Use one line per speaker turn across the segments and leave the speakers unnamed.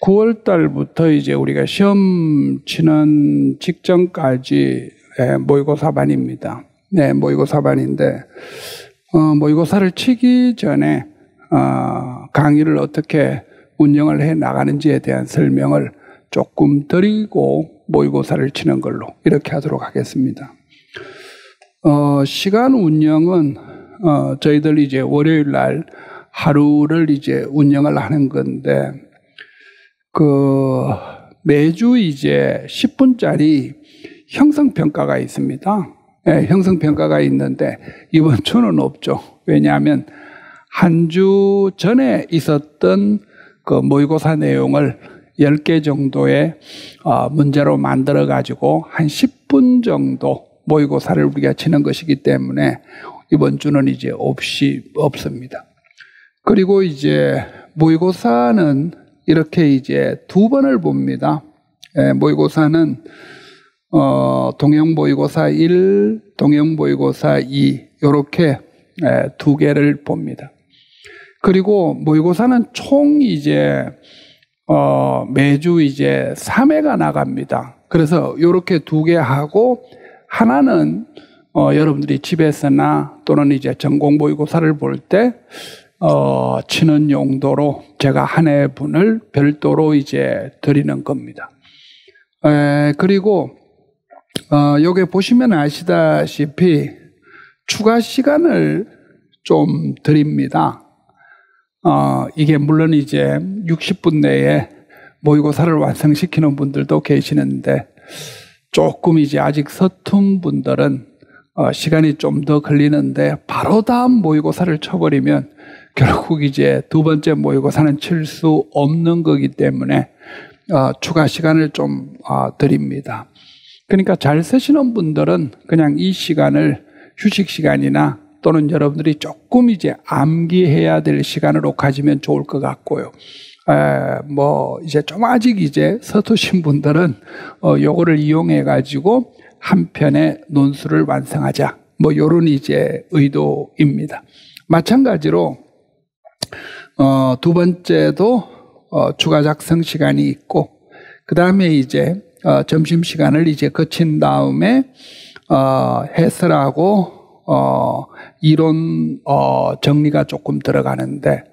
9월 달부터 이제 우리가 시험 치는 직전까지 예, 모의고사반입니다. 네, 모의고사반인데 어, 모의고사를 치기 전에 어, 강의를 어떻게 운영을 해 나가는지에 대한 설명을 조금 드리고 모의고사를 치는 걸로 이렇게 하도록 하겠습니다. 어, 시간 운영은 어, 저희들 이제 월요일 날 하루를 이제 운영을 하는 건데 그 매주 이제 10분짜리 형성평가가 있습니다. 네, 형성평가가 있는데 이번 주는 없죠. 왜냐하면 한 주 전에 있었던 그 모의고사 내용을 10개 정도의 어, 문제로 만들어 가지고 한 10분 정도 모의고사를 우리가 치는 것이기 때문에 이번 주는 이제 없이 없습니다. 그리고 이제 모의고사는 이렇게 이제 두 번을 봅니다. 예, 모의고사는 어, 동형 모의고사 1, 동형 모의고사 2 이렇게 예, 두 개를 봅니다. 그리고 모의고사는 총 이제 어, 매주 이제 3회가 나갑니다. 그래서 이렇게 두 개 하고 하나는 어, 여러분들이 집에서나 또는 이제 전공 모의고사를 볼때 어, 치는 용도로 제가 한 해 분을 별도로 이제 드리는 겁니다. 에, 그리고 어, 여기 보시면 아시다시피 추가 시간을 좀 드립니다. 어, 이게 물론 이제 60분 내에 모의고사를 완성시키는 분들도 계시는데 조금 이제 아직 서툰 분들은 어, 시간이 좀 더 걸리는데 바로 다음 모의고사를 쳐버리면 결국 이제 두 번째 모의고사는 칠 수 없는 거기 때문에 어, 추가 시간을 좀 어, 드립니다. 그러니까 잘 쓰시는 분들은 그냥 이 시간을 휴식 시간이나 또는 여러분들이 조금 이제 암기해야 될 시간으로 가지면 좋을 것 같고요. 에, 뭐 이제 좀 아직 이제 서투신 분들은 어, 요거를 이용해 가지고 한 편의 논술을 완성하자. 뭐 요런 이제 의도입니다. 마찬가지로 어, 두 번째도 어, 추가 작성 시간이 있고 그 다음에 이제 어, 점심 시간을 이제 거친 다음에 어, 해설하고 어, 이론 어, 정리가 조금 들어가는데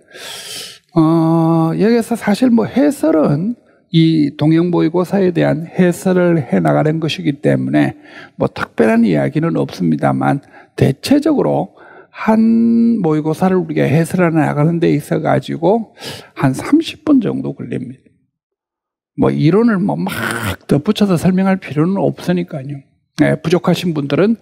어, 여기서 사실 뭐 해설은 이 동영모의고사에 대한 해설을 해 나가는 것이기 때문에 뭐 특별한 이야기는 없습니다만 대체적으로 한 모의고사를 우리가 해설해 나가는 데 있어 가지고 한 30분 정도 걸립니다. 뭐 이론을 뭐 막 덧붙여서 설명할 필요는 없으니까요. 네, 부족하신 분들은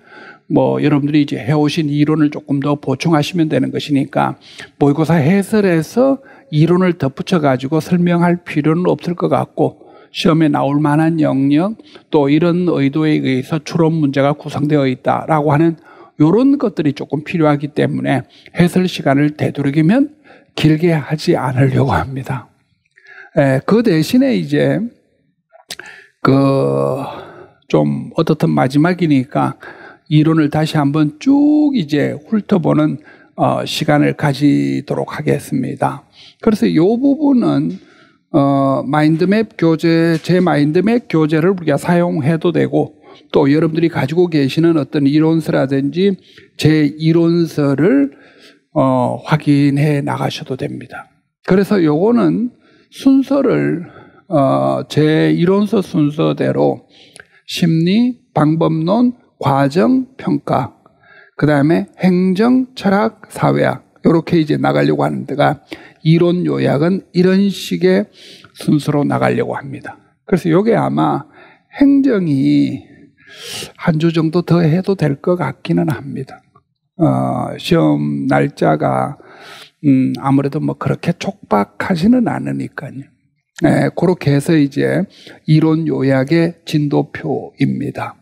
뭐 여러분들이 이제 해오신 이론을 조금 더 보충하시면 되는 것이니까 모의고사 해설에서 이론을 덧붙여 가지고 설명할 필요는 없을 것 같고 시험에 나올 만한 영역 또 이런 의도에 의해서 추론 문제가 구성되어 있다라고 하는 이런 것들이 조금 필요하기 때문에 해설 시간을 되도록이면 길게 하지 않으려고 합니다. 에, 그 대신에 이제 그 좀 어떻든 마지막이니까 이론을 다시 한번 쭉 이제 훑어보는 어, 시간을 가지도록 하겠습니다. 그래서 이 부분은 어, 마인드맵 교재, 제 마인드맵 교재를 우리가 사용해도 되고 또 여러분들이 가지고 계시는 어떤 이론서라든지 제 이론서를 어, 확인해 나가셔도 됩니다. 그래서 요거는 순서를 어, 제 이론서 순서대로 심리, 방법론, 과정, 평가, 그 다음에 행정, 철학, 사회학 이렇게 이제 나가려고 하는 데가 이론 요약은 이런 식의 순서로 나가려고 합니다. 그래서 이게 아마 행정이 한 주 정도 더 해도 될 것 같기는 합니다. 어, 시험 날짜가 음, 아무래도 뭐 그렇게 촉박하지는 않으니까요. 네, 그렇게 해서 이제 이론 요약의 진도표입니다.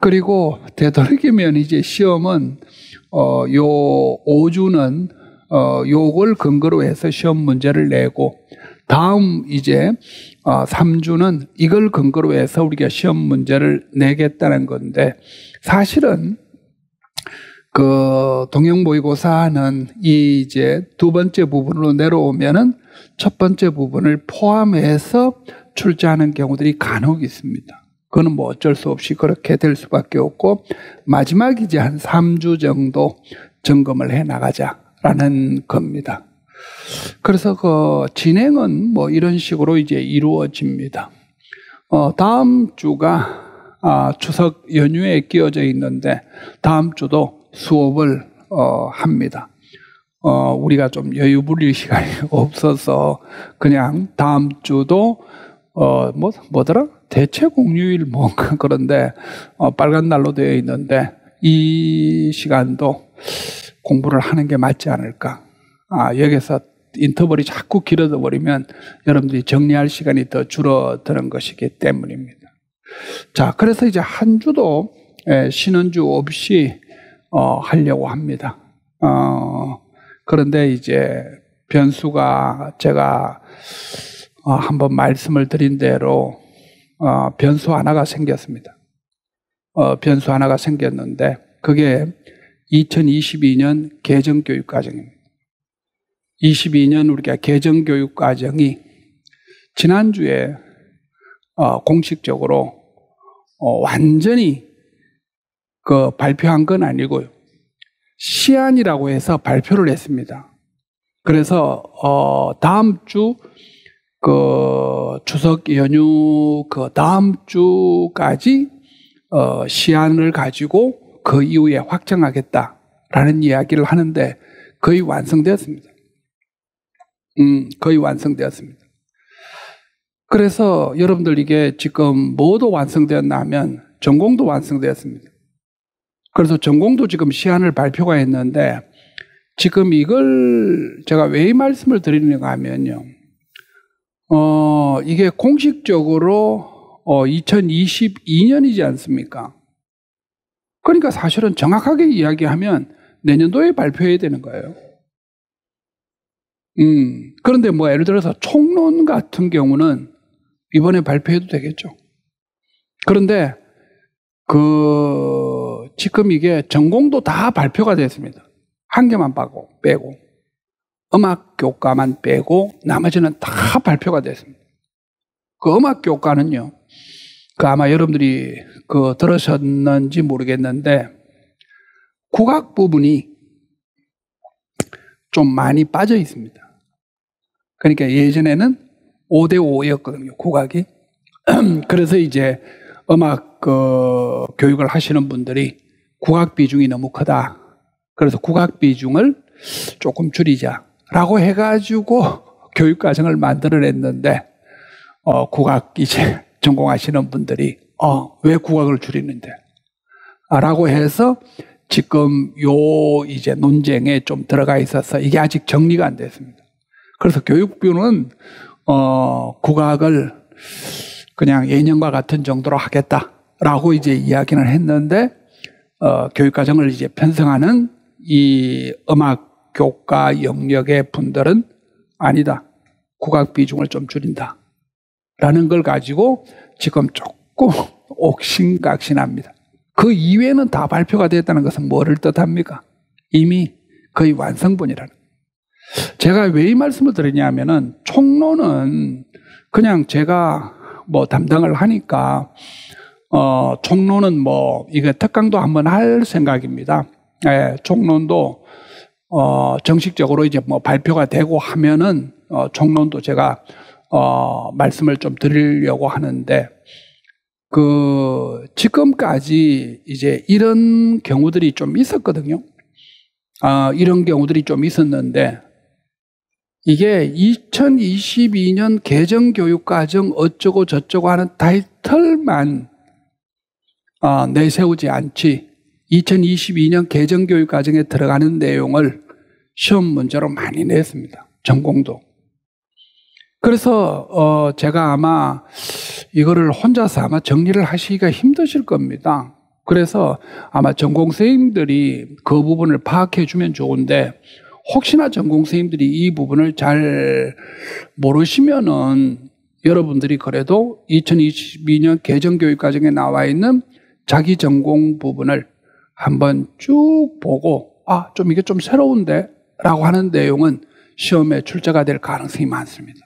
그리고 되도록이면 이제 시험은 어, 요 5주는 어, 요걸 근거로 해서 시험 문제를 내고 다음 이제 어, 3주는 이걸 근거로 해서 우리가 시험 문제를 내겠다는 건데 사실은 그 동영 모의고사는 이 이제 두 번째 부분으로 내려오면은 첫 번째 부분을 포함해서 출제하는 경우들이 간혹 있습니다. 그거는 뭐 어쩔 수 없이 그렇게 될 수밖에 없고 마지막 이제 한 3주 정도 점검을 해 나가자라는 겁니다. 그래서 그 진행은 뭐 이런 식으로 이제 이루어집니다. 어, 다음 주가 아, 추석 연휴에 끼어져 있는데 다음 주도 수업을 어, 합니다. 어, 우리가 좀 여유 부릴 시간이 없어서 그냥 다음 주도 어, 뭐, 뭐더라? 대체 공휴일 뭐, 그런데, 어, 빨간 날로 되어 있는데, 이 시간도 공부를 하는 게 맞지 않을까. 아, 여기서 인터벌이 자꾸 길어져 버리면 여러분들이 정리할 시간이 더 줄어드는 것이기 때문입니다. 자, 그래서 이제 한 주도 예, 쉬는 주 없이 어, 하려고 합니다. 어, 그런데 이제 변수가 제가 어, 한번 말씀을 드린 대로 어, 변수 하나가 생겼습니다. 어, 변수 하나가 생겼는데 그게 2022년 개정교육 과정입니다. 22년 우리가 개정교육과정이 지난주에 어, 공식적으로 어, 완전히 그 발표한 건 아니고요. 시안이라고 해서 발표를 했습니다. 그래서 어, 다음 주 그 추석 연휴 그 다음 주까지 어, 시안을 가지고 그 이후에 확정하겠다라는 이야기를 하는데 거의 완성되었습니다. 음, 거의 완성되었습니다. 그래서 여러분들 이게 지금 뭐도 완성되었나 하면 전공도 완성되었습니다. 그래서 전공도 지금 시안을 발표가 했는데 지금 이걸 제가 왜 이 말씀을 드리는가 하면요. 어, 이게 공식적으로 어, 2022년이지 않습니까? 그러니까 사실은 정확하게 이야기하면 내년도에 발표해야 되는 거예요. 음, 그런데 뭐 예를 들어서 총론 같은 경우는 이번에 발표해도 되겠죠. 그런데 그 지금 이게 전공도 다 발표가 됐습니다. 한 개만 빠고 빼고 음악 교과만 빼고 나머지는 다 발표가 됐습니다. 그 음악 교과는요. 그 아마 여러분들이 그 들으셨는지 모르겠는데 국악 부분이 좀 많이 빠져 있습니다. 그러니까 예전에는 5대 5였거든요. 국악이. 그래서 이제 음악 그 교육을 하시는 분들이 국악 비중이 너무 크다. 그래서 국악 비중을 조금 줄이자라고 해가지고 교육 과정을 만들어냈는데 어, 국악 이제 전공하시는 분들이 어, 왜 국악을 줄이는데? 라고 해서 지금 요 이제 논쟁에 좀 들어가 있어서 이게 아직 정리가 안 됐습니다. 그래서 교육부는 어, 국악을 그냥 예년과 같은 정도로 하겠다라고 이제 이야기를 했는데 어, 교육과정을 이제 편성하는 이 음악 교과 영역의 분들은 아니다. 국악 비중을 좀 줄인다. 라는 걸 가지고 지금 조금 옥신각신합니다. 그 이외에는 다 발표가 됐다는 것은 뭐를 뜻합니까? 이미 거의 완성본이라는. 제가 왜 이 말씀을 드리냐면은 총론은 그냥 제가 뭐 담당을 하니까 어 총론은 뭐 이게 특강도 한번 할 생각입니다. 예, 총론도 어 정식적으로 이제 뭐 발표가 되고 하면은 어 총론도 제가 어 말씀을 좀 드리려고 하는데 그 지금까지 이제 이런 경우들이 좀 있었거든요. 아, 이런 경우들이 좀 있었는데 이게 2022년 개정교육과정 어쩌고 저쩌고 하는 타이틀만 어, 내세우지 않지 2022년 개정교육과정에 들어가는 내용을 시험 문제로 많이 냈습니다. 전공도. 그래서 어, 제가 아마 이거를 혼자서 아마 정리를 하시기가 힘드실 겁니다. 그래서 아마 전공 선생님들이 그 부분을 파악해 주면 좋은데 혹시나 전공 선생님들이 이 부분을 잘 모르시면은 여러분들이 그래도 2022년 개정 교육 과정에 나와 있는 자기 전공 부분을 한번 쭉 보고 아, 좀 이게 좀 새로운데? 라고 하는 내용은 시험에 출제가 될 가능성이 많습니다.